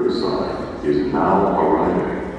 Riverside is now arriving.